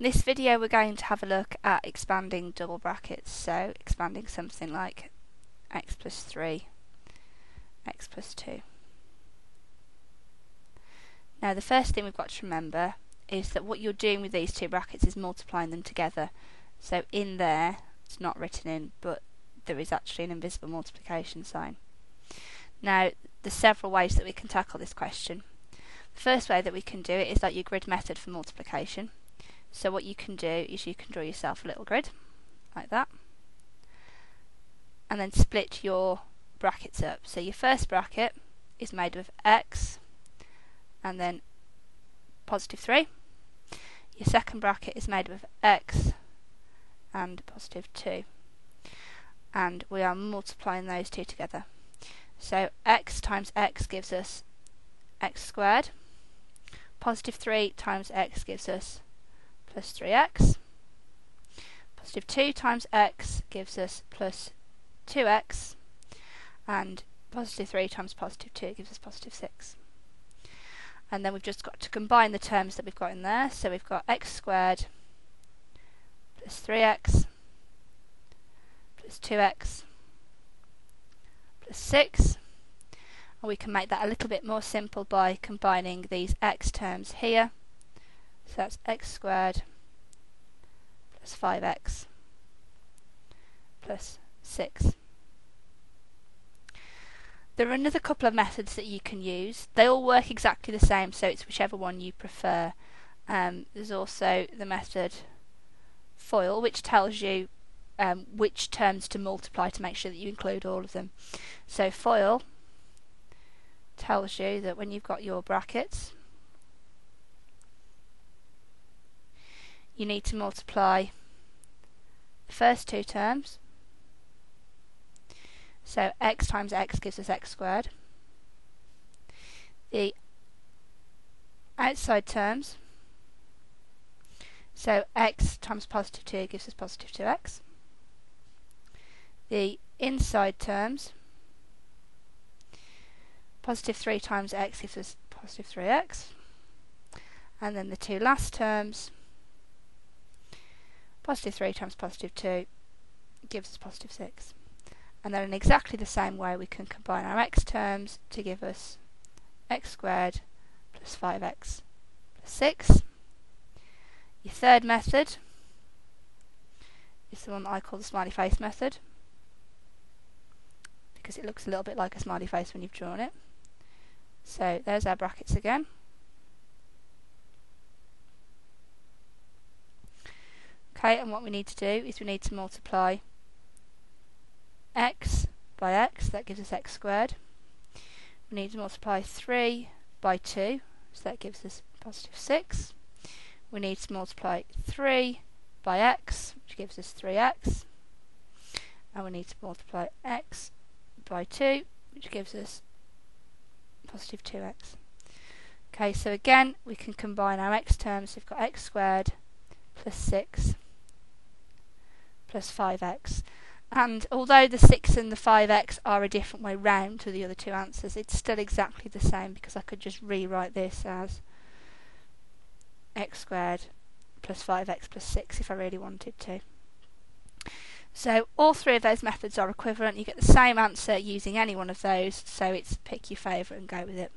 In this video we're going to have a look at expanding double brackets, so expanding something like x plus 3, x plus 2. Now the first thing we've got to remember is that what you're doing with these two brackets is multiplying them together. So in there, it's not written in, but there is actually an invisible multiplication sign. Now, there's several ways that we can tackle this question. The first way that we can do it is like your grid method for multiplication. So what you can do is you can draw yourself a little grid, like that, and then split your brackets up. So your first bracket is made of x, and then positive 3. Your second bracket is made of x and positive 2. And we are multiplying those two together. So x times x gives us x squared. Positive 3 times x gives us plus 3x. Positive 2 times x gives us plus 2x. And positive 3 times positive 2 gives us positive 6 and then we've just got to combine the terms that we've got in there. So we've got x squared plus 3x plus 2x plus 6 and we can make that a little bit more simple by combining these x terms here. So that's x squared plus 5x plus 6. There are another couple of methods that you can use. They all work exactly the same, so it's whichever one you prefer. Um, there's also the method FOIL, which tells you um, which terms to multiply to make sure that you include all of them. So FOIL tells you that when you've got your brackets, you need to multiply the first two terms so x times x gives us x squared. The outside terms, so x times positive 2 gives us positive 2x. The inside terms, positive 3 times x gives us positive 3x. And then the two last terms, positive 3 times positive 2 gives us positive 6 and then in exactly the same way we can combine our x terms to give us x squared plus 5x plus 6. Your third method is the one that I call the smiley face method because it looks a little bit like a smiley face when you've drawn it. So there's our brackets again. Okay, and what we need to do is we need to multiply x by x, that gives us x squared. We need to multiply 3 by 2, so that gives us positive 6. We need to multiply 3 by x, which gives us 3x. And we need to multiply x by 2, which gives us positive 2x. Okay, so again, we can combine our x terms. We've got x squared plus 6 plus 5x. And although the 6 and the 5x are a different way round to the other two answers, it's still exactly the same because I could just rewrite this as x squared plus 5x plus 6 if I really wanted to. So all three of those methods are equivalent. You get the same answer using any one of those, so it's pick your favourite and go with it.